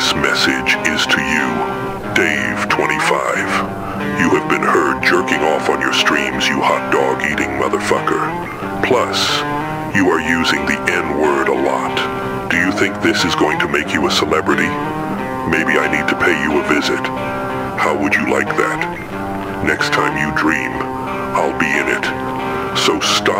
This message is to you, Dave25. You have been heard jerking off on your streams, you hot dog eating motherfucker. Plus, you are using the N-word a lot. Do you think this is going to make you a celebrity? Maybe I need to pay you a visit. How would you like that? Next time you dream, I'll be in it. So stop